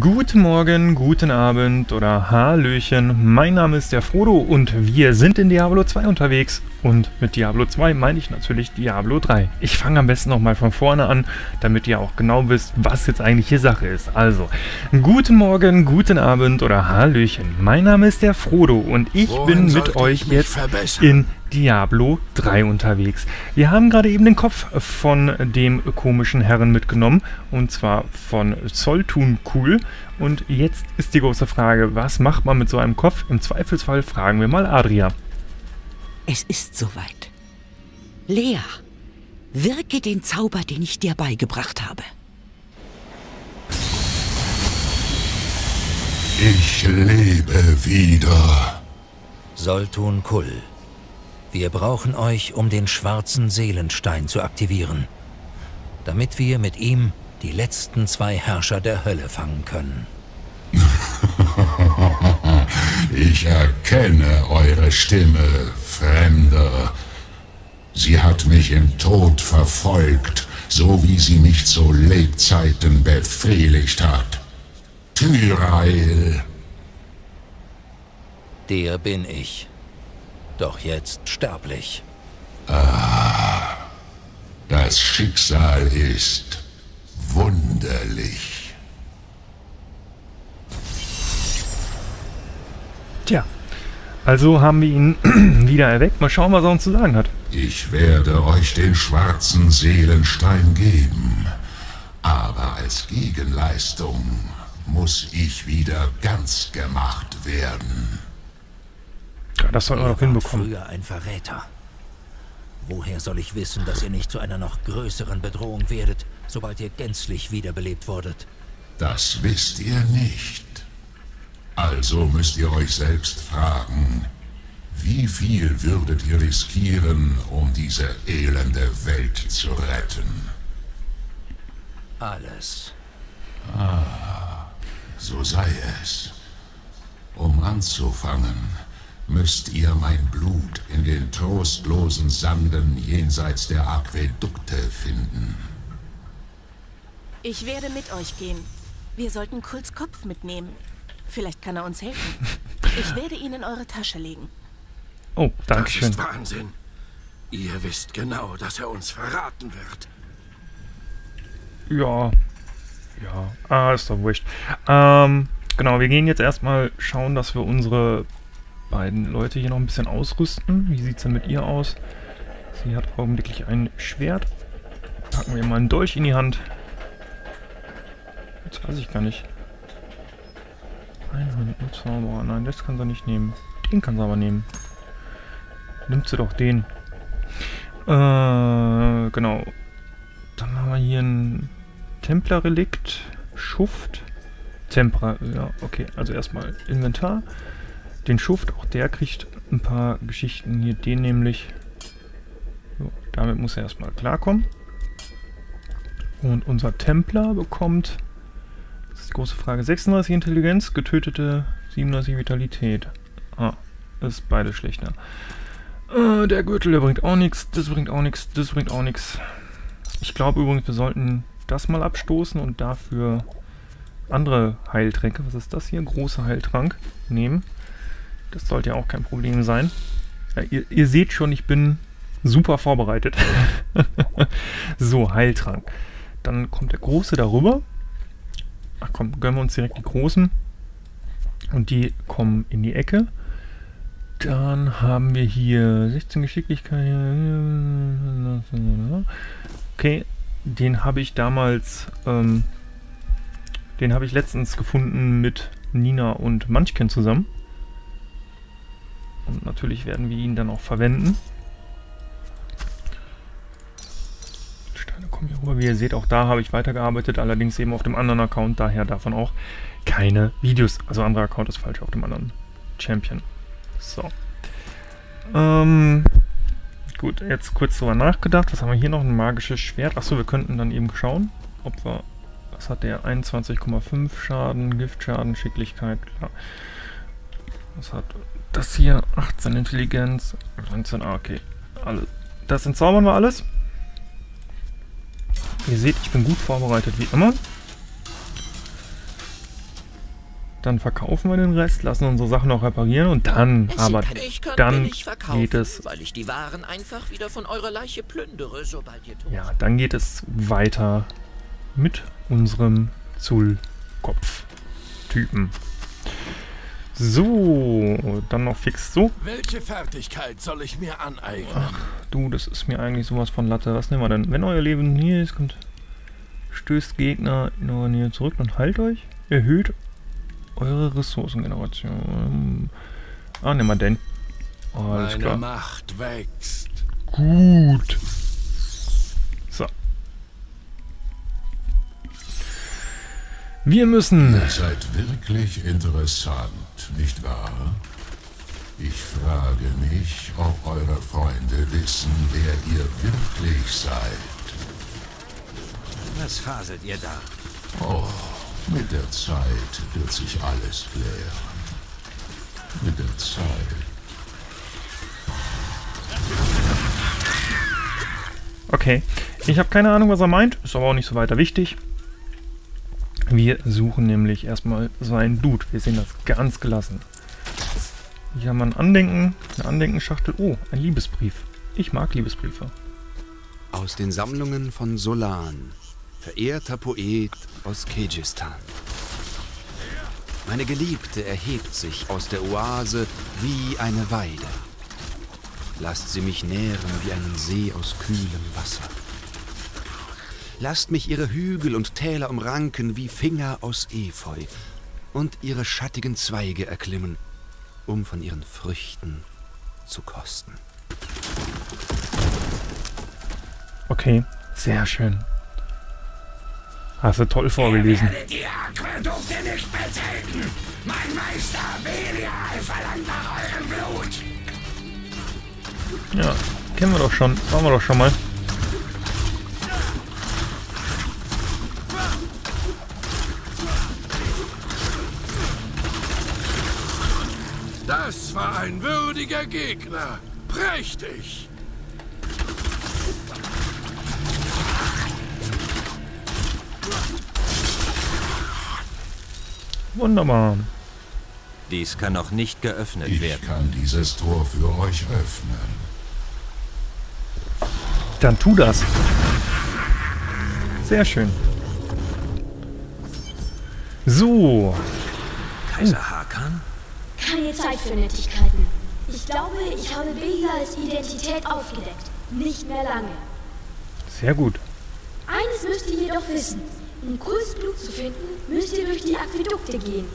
Guten Morgen, guten Abend oder Hallöchen. Mein Name ist der Frodo und wir sind in Diablo 2 unterwegs. Und mit Diablo 2 meine ich natürlich Diablo 3. Ich fange am besten nochmal von vorne an, damit ihr auch genau wisst, was jetzt eigentlich hier Sache ist. Also, guten Morgen, guten Abend oder Hallöchen. Mein Name ist der Frodo und ich Wohin bin mit euch jetzt verbessern? in Diablo 3 unterwegs. Wir haben gerade eben den Kopf von dem komischen Herren mitgenommen, und zwar von Zoltun Cool. Und jetzt ist die große Frage, was macht man mit so einem Kopf? Im Zweifelsfall fragen wir mal Adria. Es ist soweit. Lea, wirke den Zauber, den ich dir beigebracht habe. Ich lebe wieder. Soltun Kull. Wir brauchen euch, um den schwarzen Seelenstein zu aktivieren. Damit wir mit ihm die letzten zwei Herrscher der Hölle fangen können. Ich erkenne eure Stimme, Fremder. Sie hat mich im Tod verfolgt, so wie sie mich zu Lebzeiten befehligt hat. Tyrael, Der bin ich. Doch jetzt sterblich. das Schicksal ist wunderlich. Tja, also haben wir ihn wieder erweckt. Mal schauen, was er uns zu sagen hat. Ich werde euch den schwarzen Seelenstein geben. Aber als Gegenleistung muss ich wieder ganz gemacht werden. Ja, das sollten wir noch hinbekommen. früher ein Verräter. Woher soll ich wissen, dass ihr nicht zu einer noch größeren Bedrohung werdet, sobald ihr gänzlich wiederbelebt wurdet? Das wisst ihr nicht. Also müsst ihr euch selbst fragen, wie viel würdet ihr riskieren, um diese elende Welt zu retten? Alles. So sei es. Um anzufangen, müsst ihr mein Blut in den trostlosen Sanden jenseits der Aquädukte finden. Ich werde mit euch gehen. Wir sollten Kults Kopf mitnehmen. Vielleicht kann er uns helfen. Ich werde ihn in eure Tasche legen. Oh, Das Dankeschön. ist Wahnsinn. Ihr wisst genau, dass er uns verraten wird. Ja. Ja. Ah, ist doch wurscht. Ähm, genau, wir gehen jetzt erstmal schauen, dass wir unsere beiden Leute hier noch ein bisschen ausrüsten. Wie sieht's denn mit ihr aus? Sie hat augenblicklich ein Schwert. Packen wir mal einen Dolch in die Hand. Jetzt weiß ich gar nicht. Einhand Zauberer. Nein, das kann sie nicht nehmen. Den kann sie aber nehmen. Nimmt sie doch den. Äh, genau. Dann haben wir hier ein Templerrelikt, Schuft, Tempra, ja, okay, also erstmal Inventar. Den Schuft, auch der kriegt ein paar Geschichten hier, den nämlich. So, damit muss er erstmal klarkommen. Und unser Templer bekommt, das ist die große Frage, 36 Intelligenz, getötete 37 Vitalität. Ah, ist beide schlechter. Äh, der Gürtel, der bringt auch nichts, das bringt auch nichts, das bringt auch nichts. Ich glaube übrigens, wir sollten das mal abstoßen und dafür andere Heiltränke, was ist das hier? Große Heiltrank nehmen. Das sollte ja auch kein Problem sein. Ja, ihr, ihr seht schon, ich bin super vorbereitet. so, Heiltrank. Dann kommt der Große darüber. Ach komm, gönnen wir uns direkt die Großen. Und die kommen in die Ecke. Dann haben wir hier 16 Geschicklichkeit. Okay, den habe ich damals, ähm, den habe ich letztens gefunden mit Nina und Munchkin zusammen. Und natürlich werden wir ihn dann auch verwenden. Steine kommen hier rüber. Wie ihr seht, auch da habe ich weitergearbeitet, allerdings eben auf dem anderen Account, daher davon auch keine Videos. Also anderer Account ist falsch, auf dem anderen Champion. So. Ähm, gut, jetzt kurz drüber nachgedacht. Was haben wir hier noch? Ein magisches Schwert. Achso, wir könnten dann eben schauen, ob wir. Was hat der? 21,5 Schaden, Giftschaden, Schicklichkeit, klar. Was hat das hier? 18 Intelligenz, 19, ah, okay. Alle. Das entzaubern wir alles. Ihr seht, ich bin gut vorbereitet wie immer. Dann verkaufen wir den Rest, lassen unsere Sachen noch reparieren und dann, Es aber dann geht es, plündere, ja, dann geht es weiter mit unserem Zul-Kopf-Typen. So, dann noch fix so. Welche Fertigkeit soll ich mir aneignen? Du, das ist mir eigentlich sowas von Latte. Was nehmen wir denn? Wenn euer Leben hier ist, kommt, stößt Gegner in eurer Nähe zurück, dann heilt euch. Erhöht eure Ressourcengeneration. Ah, nehmen wir den. Alles Meine klar. Macht wächst. Gut. Wir müssen. Ihr seid wirklich interessant, nicht wahr? Ich frage mich, ob eure Freunde wissen, wer ihr wirklich seid. Was faselt ihr da? Oh, mit der Zeit wird sich alles klären. Mit der Zeit. Okay. Ich habe keine Ahnung, was er meint. Ist aber auch nicht so weiter wichtig. Wir suchen nämlich erstmal sein Dude. Wir sehen das ganz gelassen. Hier haben wir ein Andenken, eine Andenkenschachtel. Oh, ein Liebesbrief. Ich mag Liebesbriefe. Aus den Sammlungen von Solan, verehrter Poet aus Kirgistan. Meine Geliebte erhebt sich aus der Oase wie eine Weide. Lasst sie mich nähren wie einen See aus kühlem Wasser. Lasst mich ihre Hügel und Täler umranken wie Finger aus Efeu und ihre schattigen Zweige erklimmen, um von ihren Früchten zu kosten. Okay, sehr schön. Hast du toll vorgelesen. Die Aquädukte nicht betreten! Mein Meister Belial verlangt nach eurem Blut! Ja, kennen wir doch schon. Waren wir doch schon mal. Ein würdiger Gegner. Prächtig. Wunderbar. Dies kann noch nicht geöffnet Ich werden. kann dieses Tor für euch öffnen. Dann tu das. Sehr schön. So, Kaiser Hakan? Keine Zeit für Nettigkeiten. Ich glaube, ich habe Belials Identität aufgedeckt. Nicht mehr lange. sehr gut. Eines müsst ihr jedoch wissen. Um Kuls Blut zu finden, müsst ihr durch die Aquädukte gehen.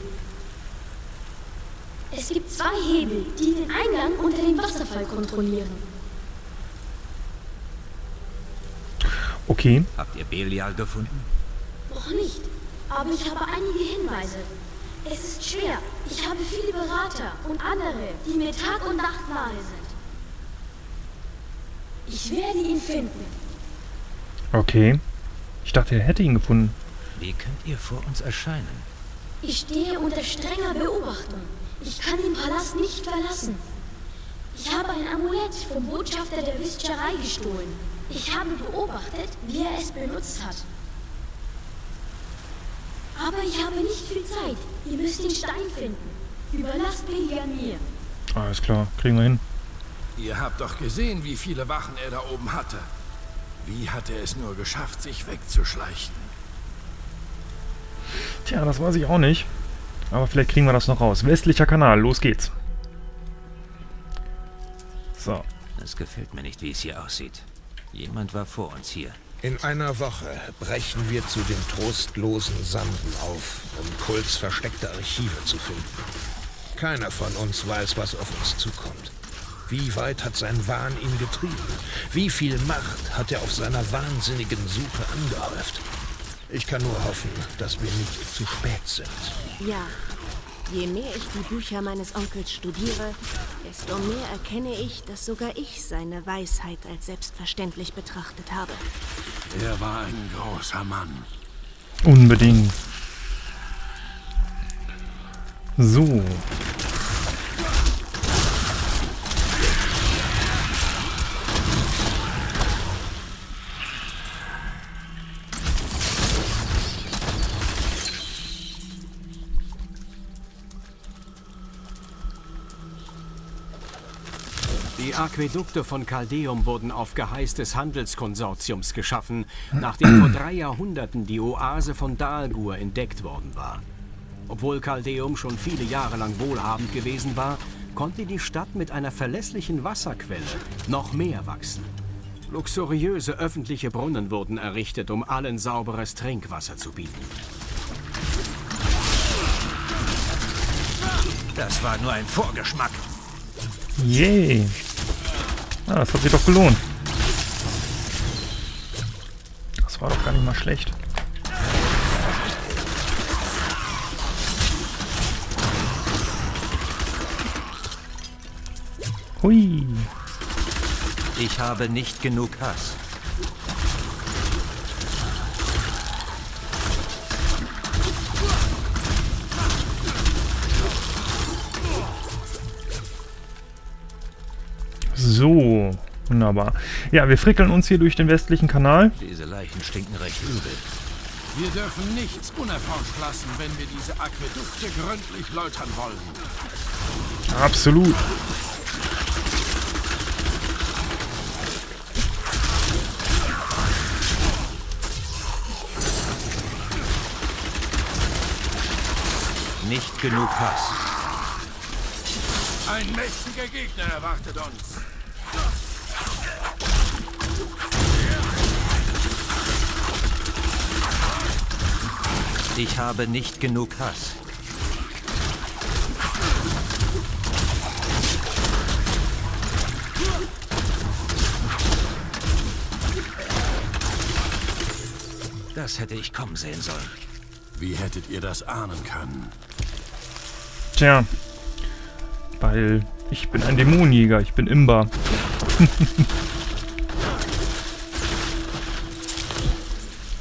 Es gibt zwei Hebel, die den Eingang unter dem Wasserfall kontrollieren. Okay, Habt ihr Belial gefunden? Noch nicht, aber ich habe einige Hinweise. Es ist schwer. Ich habe viele Berater und andere, die mir Tag und Nacht nahe sind. Ich werde ihn finden. okay. Ich dachte, er hätte ihn gefunden. Wie könnt ihr vor uns erscheinen? Ich stehe unter strenger Beobachtung. Ich kann den Palast nicht verlassen. Ich habe ein Amulett vom Botschafter der Wischerei gestohlen. Ich habe beobachtet, wie er es benutzt hat. Aber ich habe nicht viel Zeit. Ihr müsst den Stein finden. Überlasst Belian mir. Alles klar, kriegen wir hin. Ihr habt doch gesehen, wie viele Wachen er da oben hatte. Wie hat er es nur geschafft, sich wegzuschleichen? Tja, das weiß ich auch nicht. Aber vielleicht kriegen wir das noch raus. Westlicher Kanal, los geht's. So, Es gefällt mir nicht, wie es hier aussieht. Jemand war vor uns hier. In einer Woche brechen wir zu den trostlosen Sanden auf, um Kults versteckte Archive zu finden. Keiner von uns weiß, was auf uns zukommt. Wie weit hat sein Wahn ihn getrieben? Wie viel Macht hat er auf seiner wahnsinnigen Suche angehäuft? Ich kann nur hoffen, dass wir nicht zu spät sind. Ja. Je mehr ich die Bücher meines Onkels studiere, desto mehr erkenne ich, dass sogar ich seine Weisheit als selbstverständlich betrachtet habe. Er war ein großer Mann. unbedingt. So. Aquädukte von Chaldeum wurden auf Geheiß des Handelskonsortiums geschaffen, nachdem vor drei Jahrhunderten die Oase von Dalgur entdeckt worden war. Obwohl Chaldeum schon viele Jahre lang wohlhabend gewesen war, konnte die Stadt mit einer verlässlichen Wasserquelle noch mehr wachsen. Luxuriöse öffentliche Brunnen wurden errichtet, um allen sauberes Trinkwasser zu bieten. Das war nur ein Vorgeschmack. Yay. Ah, das hat sich doch gelohnt. Das war doch gar nicht mal schlecht. Hui. Ich habe nicht genug Hass. So, wunderbar. Ja, wir frickeln uns hier durch den westlichen Kanal. Diese Leichen stinken recht übel. Wir dürfen nichts unerforscht lassen, wenn wir diese Aquädukte gründlich läutern wollen. Absolut. Nicht genug Hass. Ein mächtiger Gegner erwartet uns. Ich habe nicht genug Hass. Das hätte ich kommen sehen sollen. Wie hättet ihr das ahnen können? Tja. Weil ich bin ein Dämonenjäger, ich bin Imba.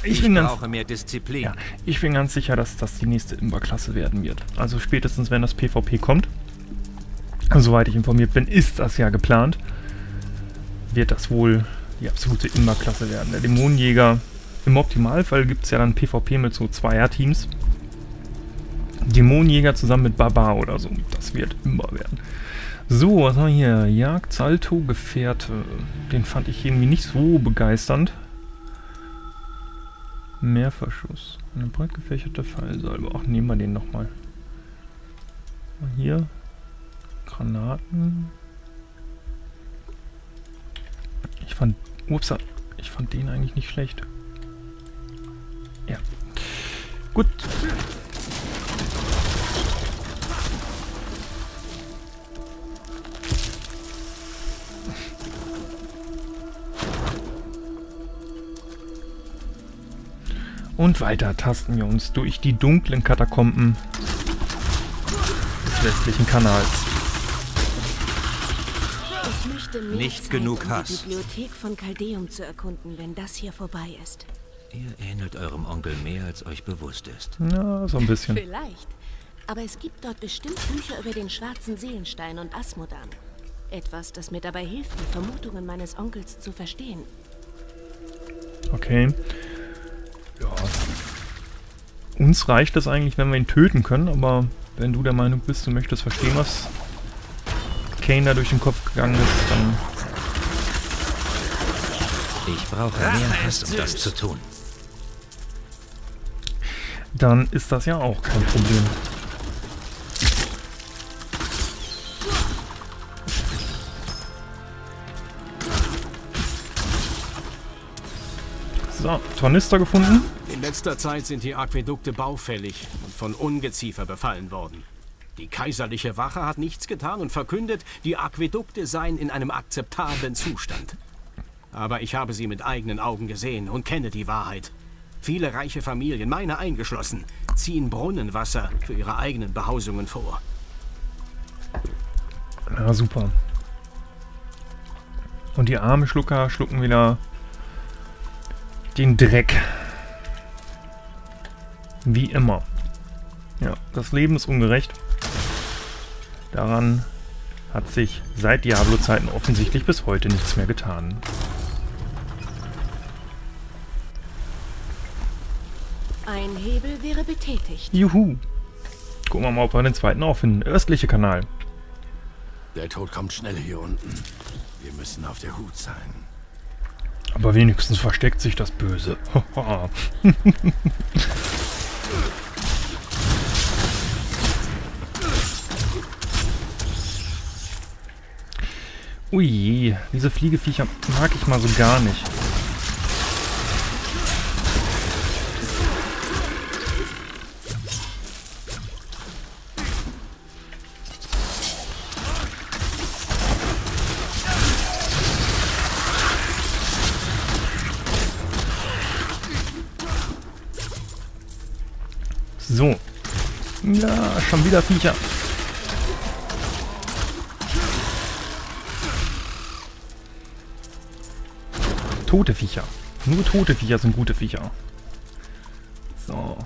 ich, ich brauche mehr Disziplin. Ja, ich bin ganz sicher, dass das die nächste Imba-Klasse werden wird. Also spätestens, wenn das PvP kommt. Soweit ich informiert bin, ist das ja geplant. Wird das wohl die absolute Imba-Klasse werden. Der Dämonenjäger, im Optimalfall gibt es ja dann PvP mit so Zweierteams. Dämonenjäger zusammen mit Barbar oder so. Das wird immer werden. So, was haben wir hier? Jagd, Salto, Gefährte. Den fand ich irgendwie nicht so begeisternd. Mehrverschuss. Eine breit gefächerte Fallsalbe. Ach, nehmen wir den nochmal. Hier. Granaten. Ich fand... Ups, ich fand den eigentlich nicht schlecht. Ja. Gut. Und weiter tasten wir uns durch die dunklen Katakomben des westlichen Kanals. Ich möchte mehr Nicht Zeit, genug um Hass. die Bibliothek von Chaldeum zu erkunden, wenn das hier vorbei ist. Ihr ähnelt eurem Onkel mehr, als euch bewusst ist. Na, so ein bisschen. Vielleicht. Aber es gibt dort bestimmt Bücher über den schwarzen Seelenstein und Asmodan. Etwas, das mir dabei hilft, die Vermutungen meines Onkels zu verstehen. Okay. Ja. Uns reicht es eigentlich, wenn wir ihn töten können, aber wenn du der Meinung bist, du möchtest verstehen, was Kane da durch den Kopf gegangen ist, dann... Ich brauche mehr Hass, um das zu tun. Dann ist das ja auch kein Problem. So, Tornister gefunden. In letzter Zeit sind die Aquädukte baufällig und von Ungeziefer befallen worden. Die kaiserliche Wache hat nichts getan und verkündet, die Aquädukte seien in einem akzeptablen Zustand. Aber ich habe sie mit eigenen Augen gesehen und kenne die Wahrheit. Viele reiche Familien, meine eingeschlossen, ziehen Brunnenwasser für ihre eigenen Behausungen vor. Ja, super. Und die armen Schlucker schlucken wieder den Dreck. Wie immer. Ja, das Leben ist ungerecht. Daran hat sich seit Diablo-Zeiten offensichtlich bis heute nichts mehr getan. Ein Hebel wäre betätigt. Juhu. Gucken wir mal, ob wir den zweiten auch finden. Östliche Kanal. Der Tod kommt schnell hier unten. Wir müssen auf der Hut sein. Aber wenigstens versteckt sich das Böse. Ui, diese Fliegeviecher mag ich mal so gar nicht. Wieder Viecher. Tote Viecher. Nur tote Viecher sind gute Viecher. So.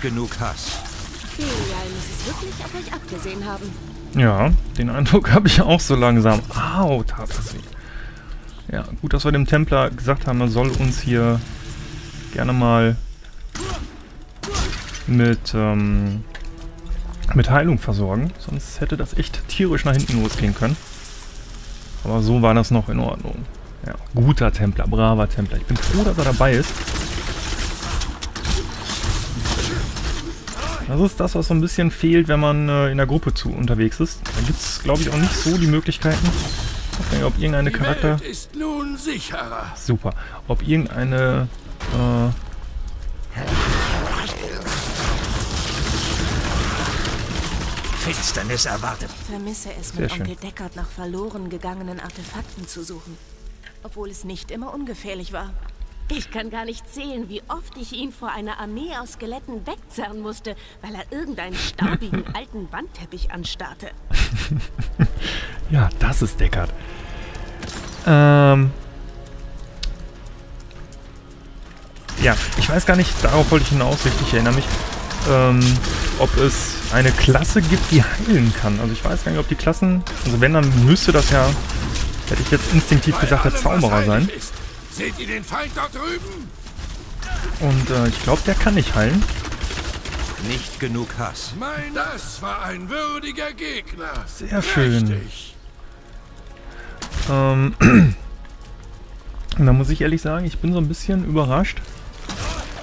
Nicht genug Hass. Belial muss es wirklich auf euch abgesehen haben. Ja, den Eindruck habe ich auch so langsam. Au, tat das weh. Ja, gut, dass wir dem Templer gesagt haben, er soll uns hier gerne mal mit, ähm, mit Heilung versorgen. Sonst hätte das echt tierisch nach hinten losgehen können. Aber so war das noch in Ordnung. Ja, guter Templer, braver Templer. Ich bin froh, dass er dabei ist. Das ist das, was so ein bisschen fehlt, wenn man äh, in der Gruppe zu unterwegs ist. Da gibt es, glaube ich, auch nicht so die Möglichkeiten. Ich weiß nicht, ob irgendeine Die Charakter... Welt ist nun sicherer. Super. Ob irgendeine... Äh, Finsternis erwartet. Ich vermisse es, Sehr mit schön. Onkel Deckard nach verloren gegangenen Artefakten zu suchen. Obwohl es nicht immer ungefährlich war. Ich kann gar nicht zählen, wie oft ich ihn vor einer Armee aus Skeletten wegzerren musste, weil er irgendeinen staubigen alten Wandteppich anstarrte. ja, das ist Deckard. Ähm... Ja, ich weiß gar nicht, darauf wollte ich hinaus, richtig, erinnere mich, ähm, ob es eine Klasse gibt, die heilen kann. Also ich weiß gar nicht, ob die Klassen, also wenn, dann müsste das ja, hätte ich jetzt instinktiv gesagt, der Zauberer sein. Ist. Seht ihr den Feind dort drüben? Und äh, ich glaube, der kann nicht heilen. Nicht genug Hass. Mein, das war ein würdiger Gegner. Sehr schön. Richtig. Ähm, und da muss ich ehrlich sagen, ich bin so ein bisschen überrascht.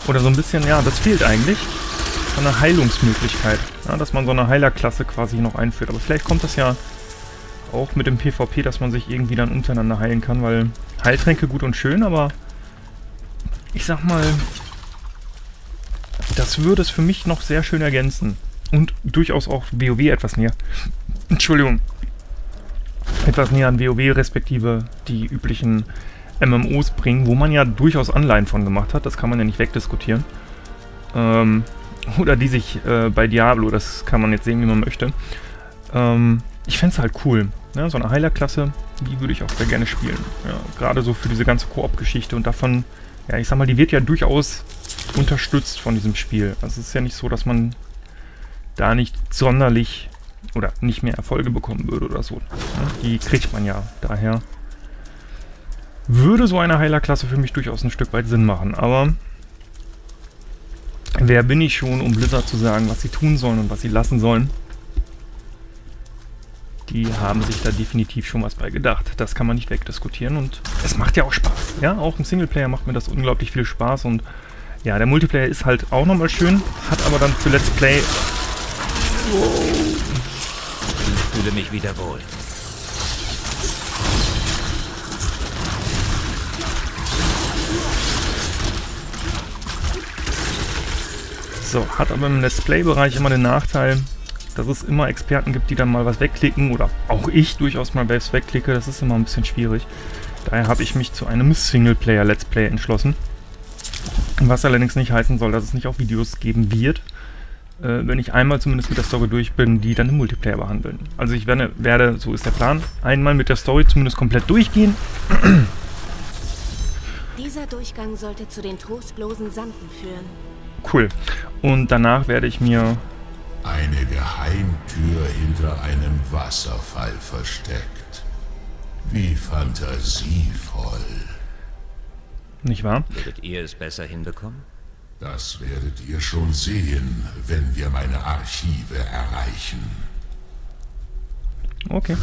Oder so ein bisschen, ja, das fehlt eigentlich. So eine Heilungsmöglichkeit. Ja, dass man so eine Heilerklasse quasi noch einführt. Aber vielleicht kommt das ja auch mit dem PvP, dass man sich irgendwie dann untereinander heilen kann, weil Heiltränke gut und schön, aber ich sag mal, das würde es für mich noch sehr schön ergänzen. Und durchaus auch WoW etwas näher. Entschuldigung. Etwas näher an WoW respektive die üblichen MMOs bringen, wo man ja durchaus Anleihen von gemacht hat. Das kann man ja nicht wegdiskutieren. Ähm, oder die sich äh, bei Diablo, das kann man jetzt sehen, wie man möchte. Ähm, ich fände es halt cool. Ne? So eine Heilerklasse, die würde ich auch sehr gerne spielen. Ja, Gerade so für diese ganze Koop-Geschichte und davon, ja, ich sag mal, die wird ja durchaus unterstützt von diesem Spiel. Also es ist ja nicht so, dass man da nicht sonderlich oder nicht mehr Erfolge bekommen würde oder so. Ne? Die kriegt man ja daher. Würde so eine Heilerklasse für mich durchaus ein Stück weit Sinn machen, aber wer bin ich schon, um Blizzard zu sagen, was sie tun sollen und was sie lassen sollen? Die haben sich da definitiv schon was bei gedacht. Das kann man nicht wegdiskutieren und es macht ja auch Spaß. Ja, auch im Singleplayer macht mir das unglaublich viel Spaß und ja, der Multiplayer ist halt auch nochmal schön, hat aber dann für Let's Play... Ich fühle mich wieder wohl. So, hat aber im Let's Play-Bereich immer den Nachteil, dass es immer Experten gibt, die dann mal was wegklicken oder auch ich durchaus mal was wegklicke. Das ist immer ein bisschen schwierig. Daher habe ich mich zu einem Singleplayer-Let's Play entschlossen. Was allerdings nicht heißen soll, dass es nicht auch Videos geben wird, äh, wenn ich einmal zumindest mit der Story durch bin, die dann im Multiplayer behandeln. Also ich werde, werde, so ist der Plan, einmal mit der Story zumindest komplett durchgehen. Dieser Durchgang sollte zu den trostlosen Sanden führen. Cool. Und danach werde ich mir eine Geheimtür hinter einem Wasserfall versteckt. Wie fantasievoll. Nicht wahr? Würdet ihr es besser hinbekommen? Das werdet ihr schon sehen, wenn wir meine Archive erreichen. Okay.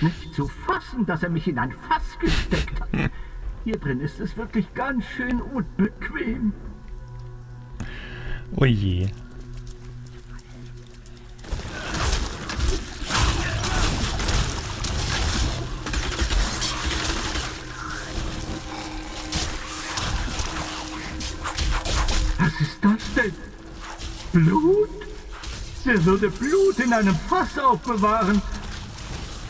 Nicht zu fassen, dass er mich in ein Fass gesteckt hat. Hier drin ist es wirklich ganz schön unbequem. Oh. Was ist das denn? Blut? Wer würde Blut in einem Fass aufbewahren?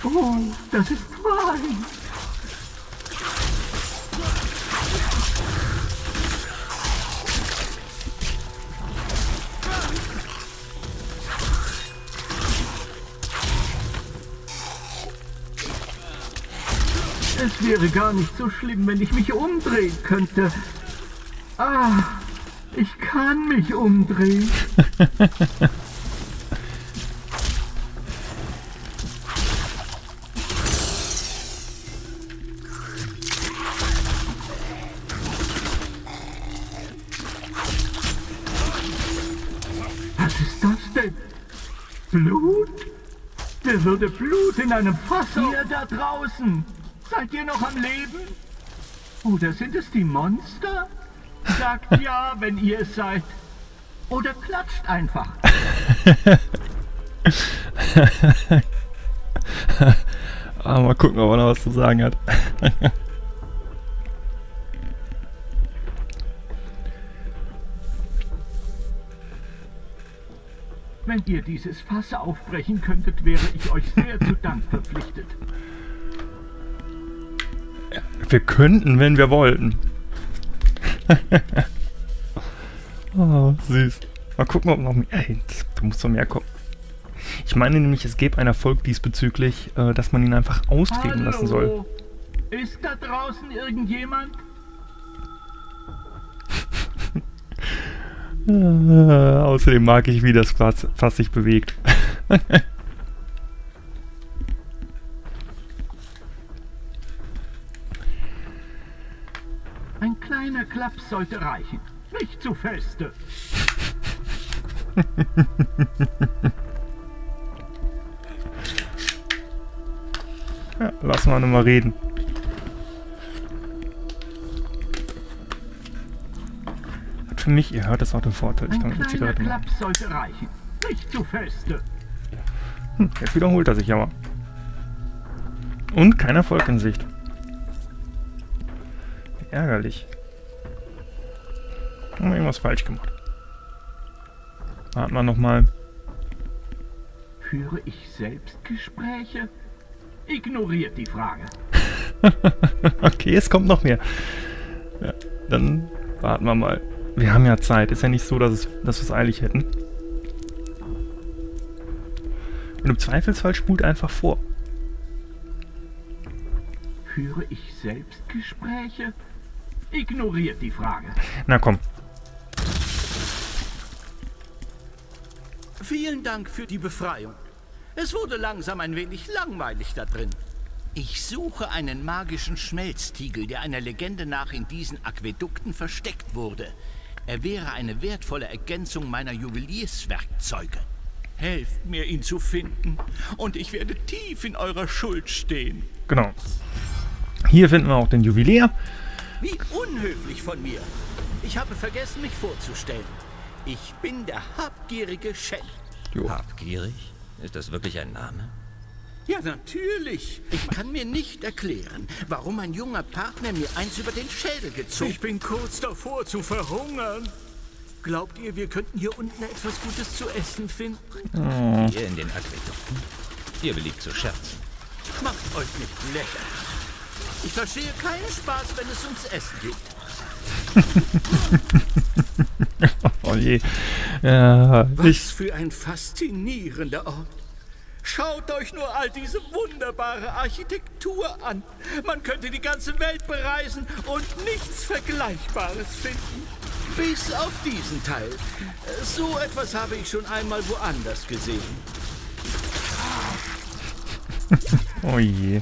Oh, das ist Wein. Es wäre gar nicht so schlimm, wenn ich mich umdrehen könnte. Ah, ich kann mich umdrehen. Was ist das denn? Blut? Wer würde Blut in einem Fass Ihr da draußen! Seid ihr noch am Leben? Oder sind es die Monster? Sagt ja, wenn ihr es seid. Oder klatscht einfach. ah, mal gucken, ob er noch was zu sagen hat. Wenn ihr dieses Fass aufbrechen könntet, wäre ich euch sehr zu Dank verpflichtet. Wir könnten, wenn wir wollten. oh, süß. Mal gucken, ob noch mehr. Ey, da muss doch mehr kommen. Ich meine nämlich, es gäbe einen Erfolg diesbezüglich, äh, dass man ihn einfach austreten Hallo? lassen soll. Ist da draußen irgendjemand? Äh, außerdem mag ich, wie das Fass, Fass sich bewegt. kleiner Klaps sollte reichen. Nicht zu feste. ja, lassen wir nochmal reden. Hat für mich, ihr hört es auch den Vorteil, ich kann eine kleiner Zigarette machen. Klaps sollte reichen. Nicht zu feste. Hm, jetzt wiederholt er sich aber. Und kein Erfolg in Sicht. Ärgerlich. Haben wir irgendwas falsch gemacht. Warten wir nochmal. Führe ich Selbstgespräche? Ignoriert die Frage. okay, es kommt noch mehr. Ja, dann warten wir mal. Wir haben ja Zeit. Ist ja nicht so, dass, es, dass wir es eilig hätten. Und im Zweifelsfall spult einfach vor. Führe ich Selbstgespräche? Ignoriert die Frage. Na komm. Vielen Dank für die Befreiung. Es wurde langsam ein wenig langweilig da drin. Ich suche einen magischen Schmelztiegel, der einer Legende nach in diesen Aquädukten versteckt wurde. Er wäre eine wertvolle Ergänzung meiner Juwelierswerkzeuge. Helft mir, ihn zu finden, und ich werde tief in eurer Schuld stehen. Genau. Hier finden wir auch den Juwelier. Wie unhöflich von mir. Ich habe vergessen, mich vorzustellen. Ich bin der habgierige Shell. Habgierig? Ist das wirklich ein Name? Ja, natürlich. Ich kann mir nicht erklären, warum ein junger Partner mir eins über den Schädel gezogen Ich bin kurz davor zu verhungern. Glaubt ihr, wir könnten hier unten etwas Gutes zu essen finden? Oh. Hier in den Aquädukten? Ihr beliebt zu scherzen. Macht euch nicht lächerlich. Ich verstehe keinen Spaß, wenn es ums Essen geht. oh je. Ja, Was für ein faszinierender Ort. Schaut euch nur all diese wunderbare Architektur an. Man könnte die ganze Welt bereisen und nichts Vergleichbares finden. Bis auf diesen Teil. So etwas habe ich schon einmal woanders gesehen. oh je.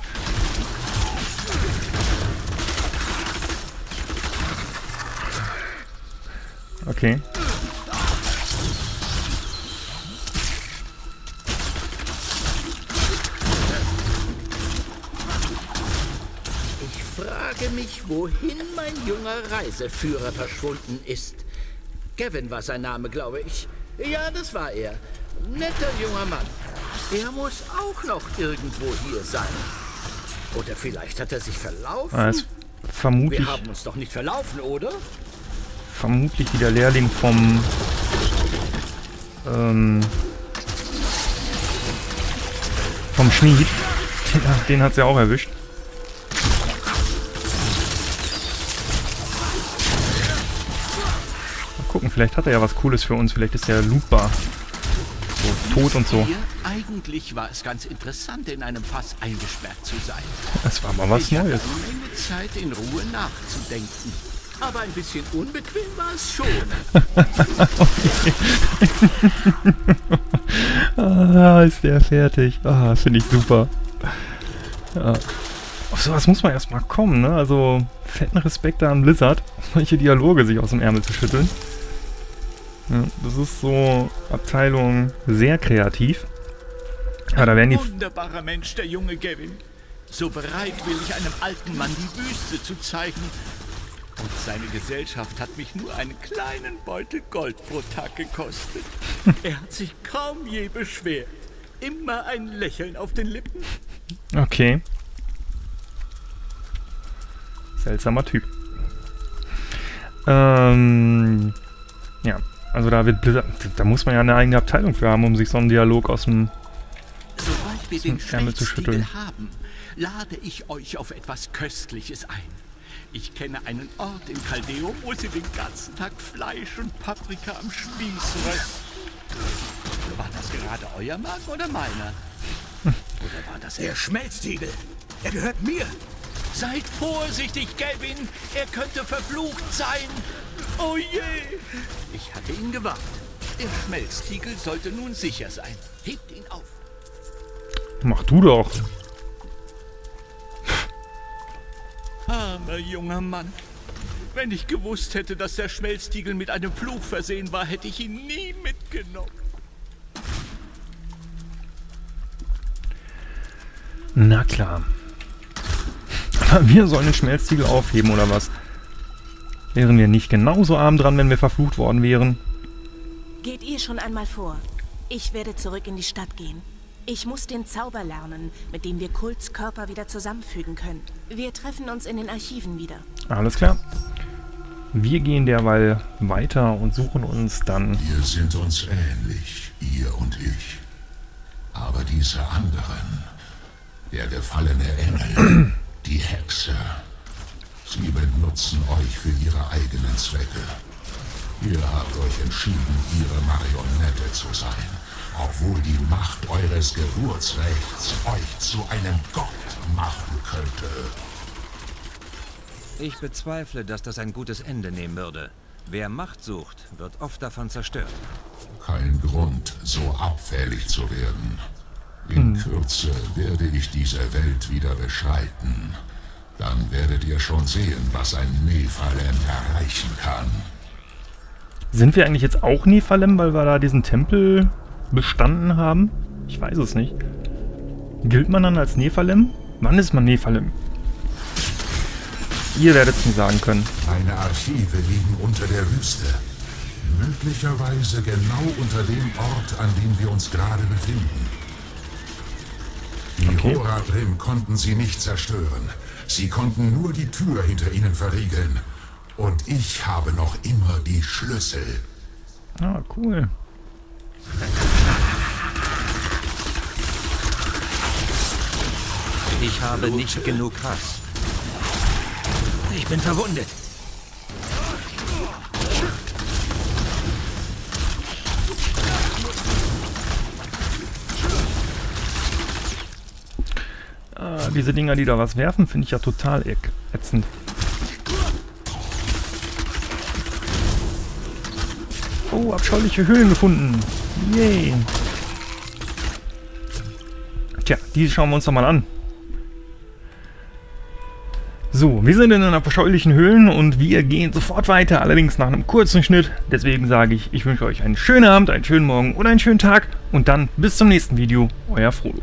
Okay. Ich frage mich, wohin mein junger Reiseführer verschwunden ist. Kevin war sein Name, glaube ich. Ja, das war er. Netter junger Mann. Er muss auch noch irgendwo hier sein. Oder vielleicht hat er sich verlaufen. Ah, vermutlich. Wir haben uns doch nicht verlaufen, oder? Vermutlich wieder Lehrling vom ähm, vom Schmied. Den, den hat sie ja auch erwischt. Mal gucken, vielleicht hat er ja was Cooles für uns. Vielleicht ist er lootbar. So, tot und so. Eigentlich war es ganz interessant, in einem Fass eingesperrt zu sein. Das war mal was ich Neues. Eine Menge Zeit, in Ruhe nachzudenken. Aber ein bisschen unbequem war es schon. ah, ist der fertig. Ah, finde ich super. Ja. Auf sowas muss man erstmal kommen, ne? Also, fetten Respekt da an Blizzard, solche Dialoge sich aus dem Ärmel zu schütteln. Ja, das ist so Abteilung sehr kreativ. Ja, da werden die... Wunderbarer Mensch, der junge Gavin. So bereitwillig einem alten Mann die Wüste zu zeigen. Und seine Gesellschaft hat mich nur einen kleinen Beutel Gold pro Tag gekostet. er hat sich kaum je beschwert. Immer ein Lächeln auf den Lippen. Okay. Seltsamer Typ. Ähm, ja, also da wird Blizzard, da muss man ja eine eigene Abteilung für haben, um sich so einen Dialog aus dem, Sobald wir den Ärmel zu schütteln. Haben, lade ich euch auf etwas Köstliches ein. Ich kenne einen Ort in Caldeum, wo sie den ganzen Tag Fleisch und Paprika am Spieß rösten. War das gerade euer Magen oder meiner? Oder war das Der Schmelztiegel. Er gehört mir. Seid vorsichtig, Gavin. Er könnte verflucht sein. Oh je. Ich hatte ihn gewarnt. Der Schmelztiegel sollte nun sicher sein. Hebt ihn auf. Mach du doch. Armer junger Mann. Wenn ich gewusst hätte, dass der Schmelztiegel mit einem Fluch versehen war, hätte ich ihn nie mitgenommen. Na klar. Aber wir sollen den Schmelztiegel aufheben, oder was? Wären wir nicht genauso arm dran, wenn wir verflucht worden wären? Geht ihr schon einmal vor. Ich werde zurück in die Stadt gehen. Ich muss den Zauber lernen, mit dem wir Kults Körper wieder zusammenfügen können. Wir treffen uns in den Archiven wieder. Alles klar. Wir gehen derweil weiter und suchen uns dann... Wir sind uns ähnlich, ihr und ich. Aber diese anderen, der gefallene Engel, die Hexe, sie benutzen euch für ihre eigenen Zwecke. Ihr habt euch entschieden, ihre Marionette zu sein, obwohl die Macht eures Geburtsrechts euch zu einem Gott machen könnte. Ich bezweifle, dass das ein gutes Ende nehmen würde. Wer Macht sucht, wird oft davon zerstört. Kein Grund, so abfällig zu werden. In Kürze werde ich diese Welt wieder beschreiten. Dann werdet ihr schon sehen, was ein Nephalem erreichen kann. Sind wir eigentlich jetzt auch Nephalem, weil wir da diesen Tempel bestanden haben? Ich weiß es nicht. Gilt man dann als Nephalem? Wann ist man Nephalem? Ihr werdet es mir sagen können. Meine Archive liegen unter der Wüste. Möglicherweise genau unter dem Ort, an dem wir uns gerade befinden. Die Okay. Horadrim konnten sie nicht zerstören. Sie konnten nur die Tür hinter ihnen verriegeln. Und ich habe noch immer die Schlüssel. Ah, cool. Ich habe nicht genug Hass. Ich bin verwundet. Ah, diese Dinger, die da was werfen, finde ich ja total ätzend. Oh, abscheuliche Höhlen gefunden. Yay. Tja, die schauen wir uns doch mal an. So, wir sind in einer abscheulichen Höhlen und wir gehen sofort weiter, allerdings nach einem kurzen Schnitt. Deswegen sage ich, ich wünsche euch einen schönen Abend, einen schönen Morgen oder einen schönen Tag und dann bis zum nächsten Video. Euer Frodo.